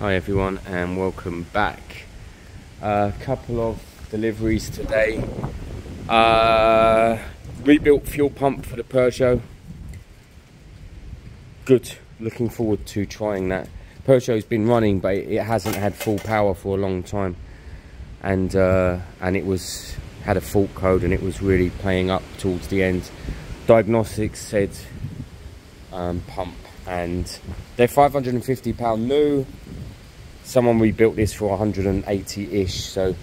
Hi everyone and welcome back. A uh, couple of deliveries today. Uh, rebuilt fuel pump for the Peugeot. Good. Looking forward to trying that. Peugeot's been running but it hasn't had full power for a long time. And uh, and it was had a fault code and it was really playing up towards the end. Diagnostics said um, pump and they're 550 pound new someone rebuilt this for 180-ish, so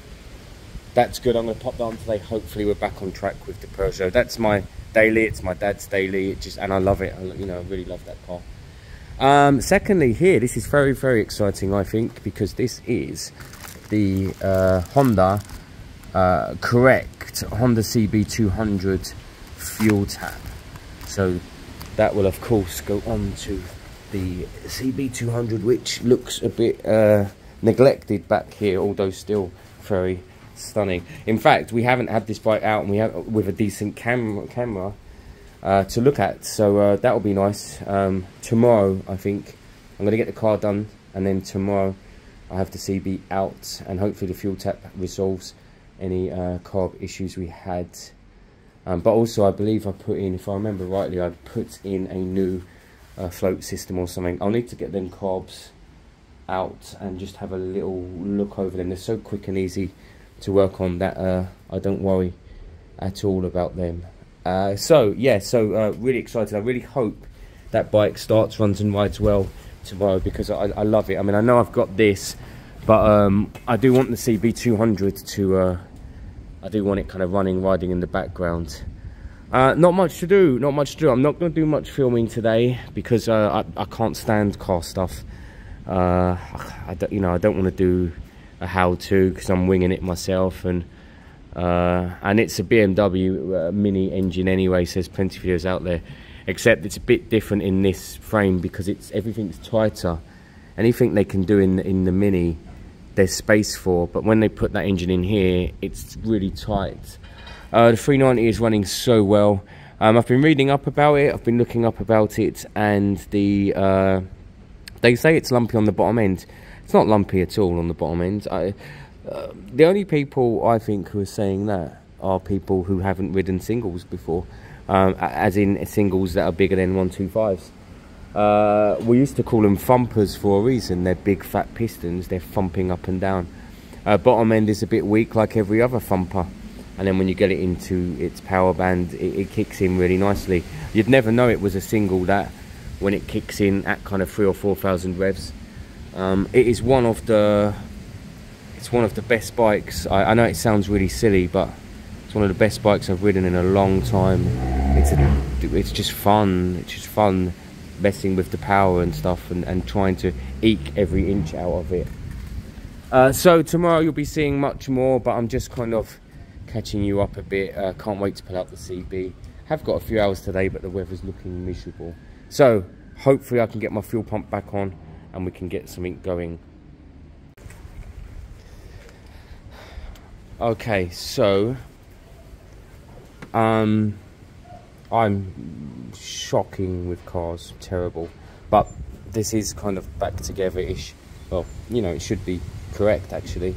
that's good. I'm going to pop that on today. Hopefully we're back on track with the Peugeot. That's my daily. It's my dad's daily. It just And I love it. I, you know, I really love that car. Um, secondly, here, this is very, very exciting, I think, because this is the uh, Honda uh, correct Honda CB200 fuel tap. So that will, of course, go on to the CB200 which looks a bit uh, neglected back here although still very stunning. In fact we haven't had this bike out and we have with a decent cam camera uh, to look at. So uh, that'll be nice. Um, tomorrow I think I'm gonna get the car done and then tomorrow I have the CB out and hopefully the fuel tap resolves any uh, carb issues we had. Um, but also I believe I put in if I remember rightly I put in a new uh, float system or something. I'll need to get them carbs out and just have a little look over them. They're so quick and easy to work on that uh, I don't worry at all about them. Uh, so yeah, so uh, really excited. I really hope that bike starts, runs and rides well tomorrow because I, I love it. I mean, I know I've got this, but um, I do want the CB200 to, uh, I do want it kind of running, riding in the background. Uh, not much to do, not much to do. I'm not going to do much filming today because uh, I, I can't stand car stuff. Uh, I you know, I don't want to do a how-to because I'm winging it myself, and uh, and it's a BMW uh, Mini engine anyway. So there's plenty of videos out there, except it's a bit different in this frame because it's everything's tighter. Anything they can do in in the Mini, there's space for, but when they put that engine in here, it's really tight. Uh, the 390 is running so well. Um, I've been reading up about it, I've been looking up about it, and the uh, they say it's lumpy on the bottom end. It's not lumpy at all on the bottom end. I, uh, the only people I think who are saying that are people who haven't ridden singles before, um, as in singles that are bigger than 125s. Uh, we used to call them thumpers for a reason. They're big fat pistons, they're thumping up and down. Uh, bottom end is a bit weak like every other thumper and then when you get it into its power band it, it, kicks in really nicely. You'd never know it was a single that when it kicks in at kind of three or four thousand revs. Um, it is one of the it's one of the best bikes. I, I, know it sounds really silly but it's one of the best bikes I've ridden in a long time. It's a, it's just fun. It's just fun messing with the power and stuff and, and trying to eke every inch out of it. Uh, so tomorrow you'll be seeing much more but I'm just kind of catching you up a bit. Uh, can't wait to pull out the CB. Have got a few hours today, but the weather's looking miserable. So hopefully I can get my fuel pump back on and we can get something going. Okay, so um, I'm shocking with cars, terrible. But this is kind of back together-ish. Well, you know, it should be correct actually.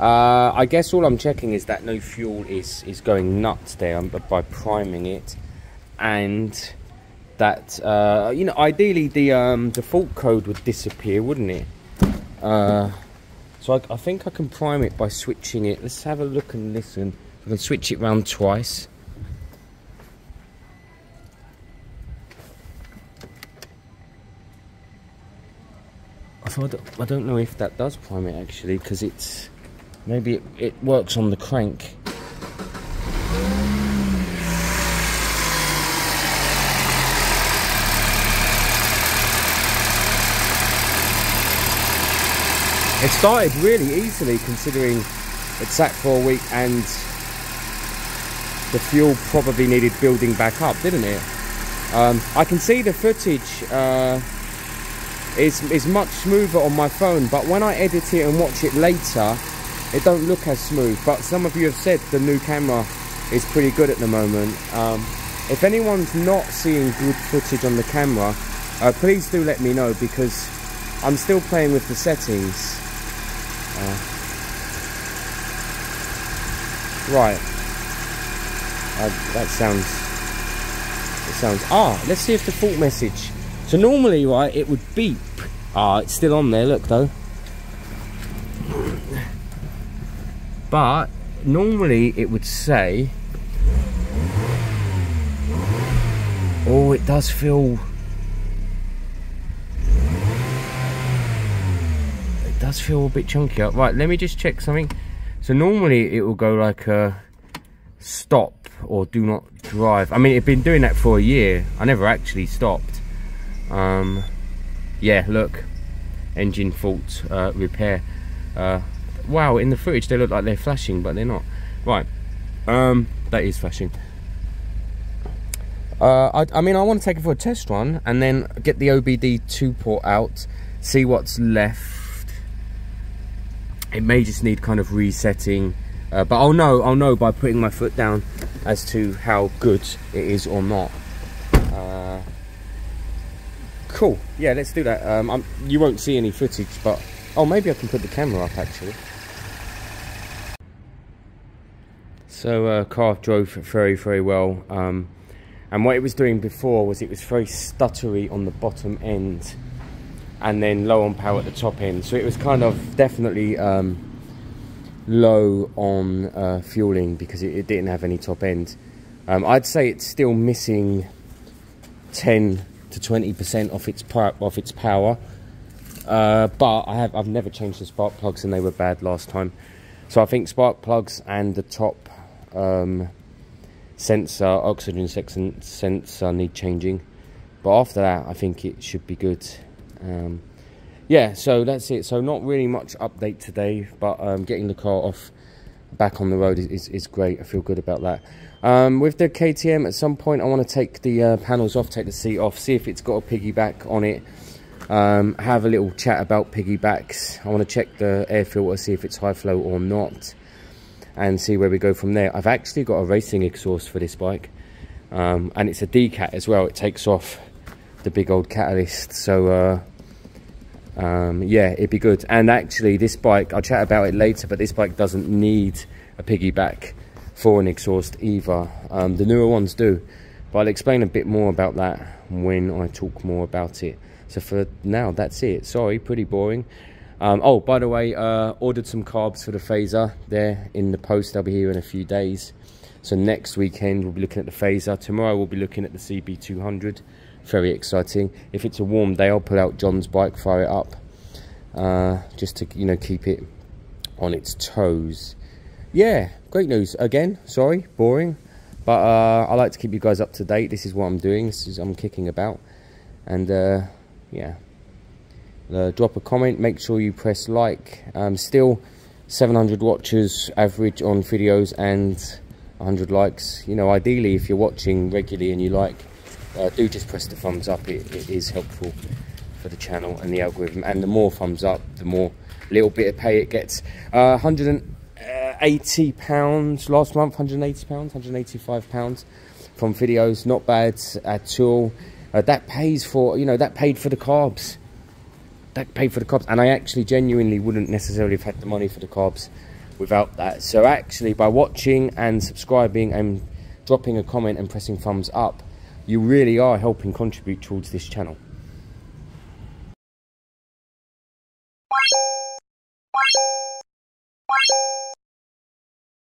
Uh, I guess all I'm checking is that no fuel is, is going nuts there but by priming it. And that, uh, you know, ideally the, um, the fault code would disappear, wouldn't it? Uh, so I, I, think I can prime it by switching it. Let's have a look and listen. I can switch it round twice. I don't, I don't know if that does prime it actually because it's Maybe it, it works on the crank. It started really easily considering it sat for a week and the fuel probably needed building back up, didn't it? Um, I can see the footage uh, is, is much smoother on my phone, but when I edit it and watch it later, it don't look as smooth but some of you have said the new camera is pretty good at the moment um, if anyone's not seeing good footage on the camera uh, please do let me know because I'm still playing with the settings. Uh, right. Uh, that sounds. It sounds. Ah, let's see if the fault message. So normally, right, it would beep. Ah, it's still on there. Look though. But normally it would say. Oh, it does feel it does feel a bit chunkier. Right, let me just check something. So normally it will go like a stop or do not drive. I mean, it's been doing that for a year. I never actually stopped. Um, yeah, look, engine fault uh, repair. Uh, wow, in the footage they look like they're flashing, but they're not. Right, um, that is flashing. Uh, I, I, mean, I want to take it for a test run and then get the OBD2 port out, see what's left. It may just need kind of resetting uh, but I'll know I'll know by putting my foot down as to how good it is or not. Uh, cool. Yeah let's do that. Um, you won't see any footage but oh maybe I can put the camera up actually so uh, car drove very very well um, and what it was doing before was it was very stuttery on the bottom end and then low on power at the top end. So it was kind of definitely um, low on uh, fueling because it, it, didn't have any top end. Um, I'd say it's still missing 10 to 20% off its off its power. Uh, but I have I've never changed the spark plugs and they were bad last time. So I think spark plugs and the top um, sensor, oxygen sensor need changing. But after that, I think it should be good. Um, yeah, so that's it. So not really much update today, but um, getting the car off back on the road is, is, great. I feel good about that. Um, with the KTM, at some point I want to take the uh, panels off, take the seat off, see if it's got a piggyback on it. Um, have a little chat about piggybacks. I want to check the air filter, see if it's high flow or not, and see where we go from there. I've actually got a racing exhaust for this bike, um, and it's a D-Cat as well. It takes off the big old catalyst. So uh, um, yeah, it'd be good. And actually, this bike, I'll chat about it later, but this bike doesn't need a piggyback for an exhaust either. Um, the newer ones do, but I'll explain a bit more about that when I talk more about it. So for now, that's it. Sorry, pretty boring. Um, oh, by the way, uh, ordered some carbs for the Fazer. There in the post. I'll be here in a few days. So next weekend we'll be looking at the Fazer. Tomorrow we'll be looking at the CB200 very exciting. If it's a warm day, I'll pull out John's bike, fire it up, uh, just to you know keep it on its toes. Yeah, great news again. Sorry, boring, but uh, I like to keep you guys up to date. This is what I'm doing. This is I'm kicking about, and uh, yeah. Uh, drop a comment. Make sure you press like. Um, still 700 watchers average on videos and 100 likes. You know, ideally, if you're watching regularly and you like uh, do just press the thumbs up it, it is helpful for the channel and the algorithm and the more thumbs up the more little bit of pay it gets uh, 180 pounds last month 180 pounds 185 pounds from videos not bad at all uh, that pays for you know that paid for the carbs that paid for the carbs and i actually genuinely wouldn't necessarily have had the money for the carbs without that so actually by watching and subscribing and dropping a comment and pressing thumbs up you really are helping contribute towards this channel.